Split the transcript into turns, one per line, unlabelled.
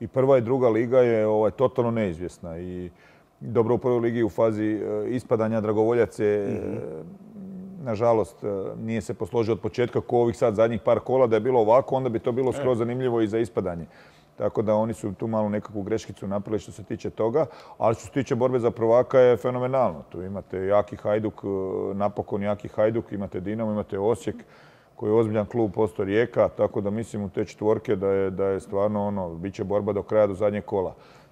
i prva i druga liga je ovaj, totalno neizvjesna i dobro u prvoj ligi u fazi e, ispadanja Dragovoljac je mhm. nažalost nije se posložio od početka ko ovih sad zadnjih par kola da je bilo ovako onda bi to bilo skroz zanimljivo i za ispadanje. Tako da oni su tu malo nekakvu greškicu napravili što se tiče toga. Ali što se tiče borbe za prvaka je fenomenalno. Tu imate jaki Hajduk, e, napokon jaki Hajduk, imate Dinamo, imate Osijek koji je ozbiljan klub, posto Rijeka, tako da mislim u te četvorke da je, da je stvarno ono, bit će borba do kraja, do zadnjeg kola.